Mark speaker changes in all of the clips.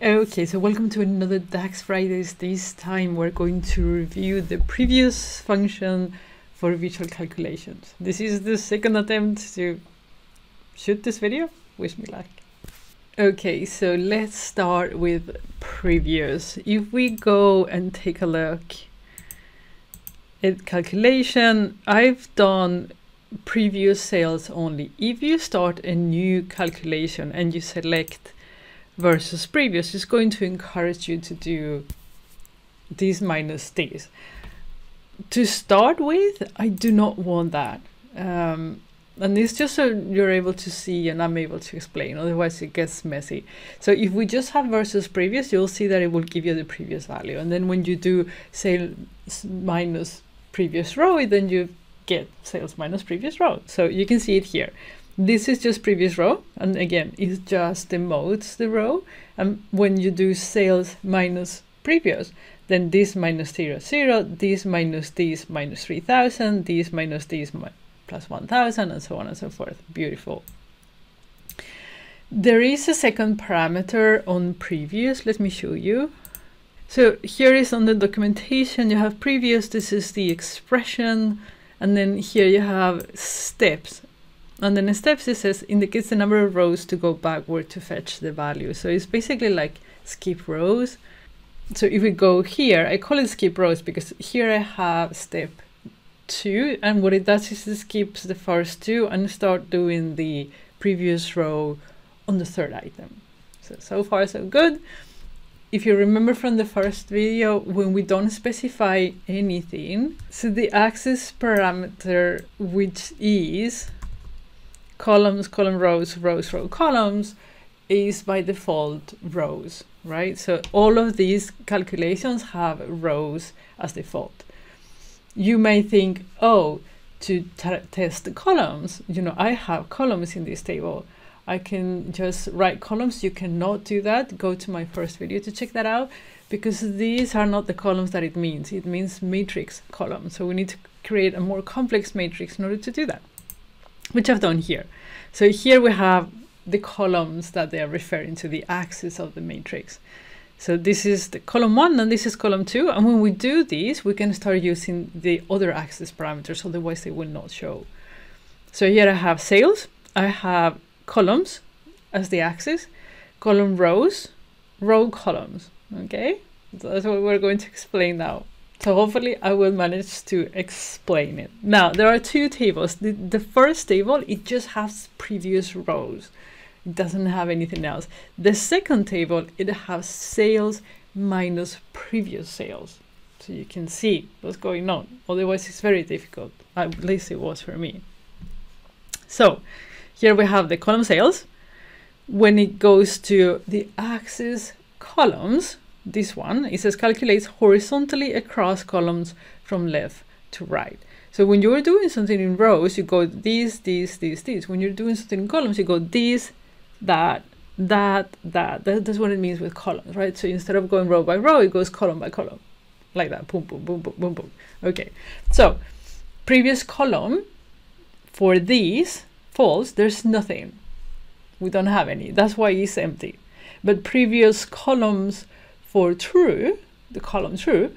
Speaker 1: Okay, so welcome to another DAX Fridays. This time we're going to review the previous function for visual calculations. This is the second attempt to shoot this video. Wish me luck. Okay, so let's start with previous. If we go and take a look at calculation, I've done previous sales only. If you start a new calculation and you select versus previous is going to encourage you to do these minus these. To start with, I do not want that. Um, and it's just so you're able to see and I'm able to explain, otherwise it gets messy. So if we just have versus previous, you'll see that it will give you the previous value. And then when you do sales minus previous row, then you get sales minus previous row. So you can see it here. This is just previous row, and again, it just demotes the row. And when you do sales minus previous, then this minus 0, 0, this minus this minus 3000, this minus this plus 1000, and so on and so forth. Beautiful. There is a second parameter on previous. Let me show you. So here is on the documentation, you have previous, this is the expression, and then here you have steps. And then steps, it says indicates the number of rows to go backward to fetch the value. So it's basically like skip rows. So if we go here, I call it skip rows because here I have step two. And what it does is it skips the first two and start doing the previous row on the third item. So, so far so good. If you remember from the first video, when we don't specify anything, so the axis parameter, which is columns, column rows, rows, row, columns is by default rows, right? So all of these calculations have rows as default. You may think, oh, to test the columns, you know, I have columns in this table. I can just write columns. You cannot do that. Go to my first video to check that out because these are not the columns that it means. It means matrix columns. So we need to create a more complex matrix in order to do that which I've done here. So here we have the columns that they are referring to, the axis of the matrix. So this is the column one and this is column two. And when we do this, we can start using the other axis parameters, otherwise they will not show. So here I have sales, I have columns as the axis, column rows, row columns, okay? So that's what we're going to explain now. So hopefully I will manage to explain it. Now, there are two tables. The, the first table, it just has previous rows. It doesn't have anything else. The second table, it has sales minus previous sales. So you can see what's going on. Otherwise, it's very difficult. At least it was for me. So here we have the column sales. When it goes to the axis columns, this one, it says calculates horizontally across columns from left to right. So when you're doing something in rows, you go this, this, this, this. When you're doing something in columns, you go this, that, that, that. that. That's what it means with columns, right? So instead of going row by row, it goes column by column, like that. Boom, boom, boom, boom, boom, boom. Okay. So previous column for these false, there's nothing. We don't have any. That's why it's empty. But previous columns for true, the column true,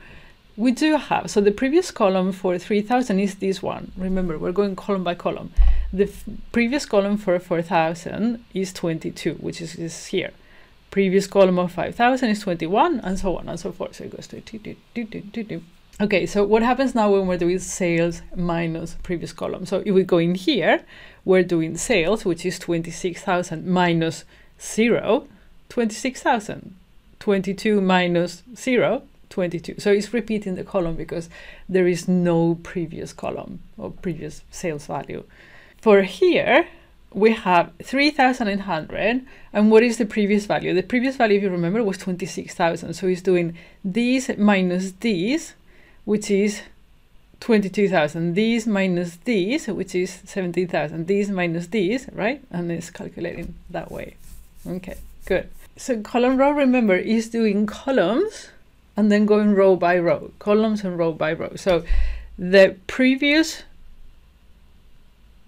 Speaker 1: we do have, so the previous column for 3000 is this one. Remember, we're going column by column. The previous column for 4000 is 22, which is, is here. Previous column of 5000 is 21, and so on and so forth. So it goes to Okay, so what happens now when we're doing sales minus previous column? So if we go in here, we're doing sales, which is 26,000 minus zero, 26,000. 22 minus 0, 22. So it's repeating the column because there is no previous column or previous sales value. For here, we have 3,800. And what is the previous value? The previous value, if you remember, was 26,000. So it's doing these minus these, which is 22,000. These minus these, which is 17,000. These minus these, right? And it's calculating that way. Okay, good. So column row, remember, is doing columns and then going row by row, columns and row by row. So the previous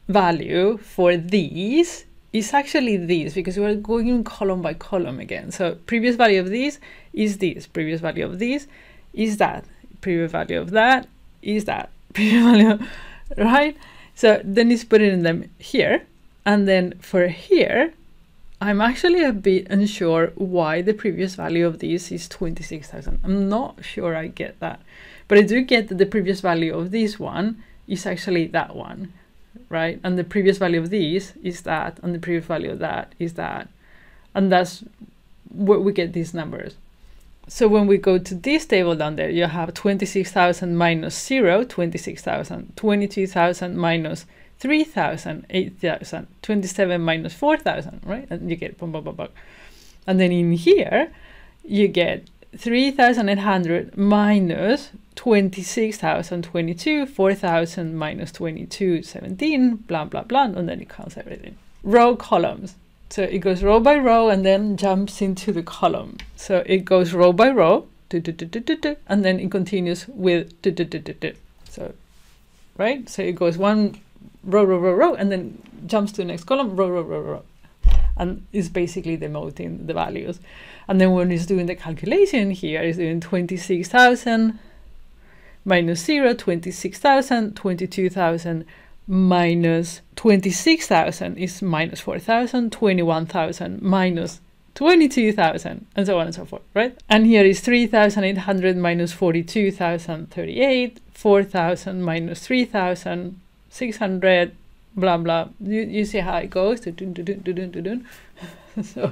Speaker 1: value for these is actually this because we're going column by column again. So previous value of this is this, previous value of this is that, previous value of that is that, previous value, right? So then it's putting in them here. And then for here, I'm actually a bit unsure why the previous value of this is 26,000. I'm not sure I get that, but I do get that the previous value of this one is actually that one, right? And the previous value of this is that, and the previous value of that is that. And that's where we get these numbers. So when we go to this table down there, you have 26,000 minus 0, 26,000, 22,000 minus 3,000, 8,000, 27 minus 4,000, right? And you get boom, boom, boom, boom. And then in here, you get 3,800 minus 26,022, 4,000 minus 22, 17, blah, blah, blah. And then it counts everything. Row columns. So it goes row by row and then jumps into the column. So it goes row by row, and then it continues with so right? So it goes one row, row, row, row, and then jumps to the next column, row, row, row, row. And is basically demoting the values. And then when it's doing the calculation here, it's doing 26,000 minus 0, 26,000, 22,000 minus 26,000 is minus 4,000, 21,000 minus 22,000 and so on and so forth, right? And here is 3,800 minus 42,038, 4,000 minus 3,000, 600, blah, blah. You, you see how it goes? so,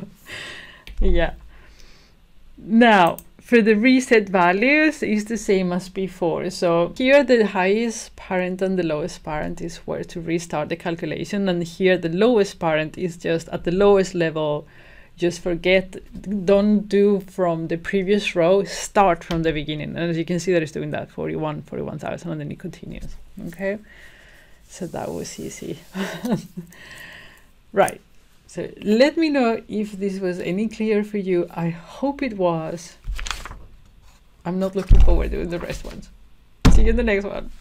Speaker 1: yeah. Now, for the reset values is the same as before. So here the highest parent and the lowest parent is where to restart the calculation. And here the lowest parent is just at the lowest level. Just forget, don't do from the previous row, start from the beginning. And as you can see that it's doing that 41, 41,000 and then it continues, okay? So that was easy. right. So let me know if this was any clear for you. I hope it was. I'm not looking forward to the rest ones. See you in the next one.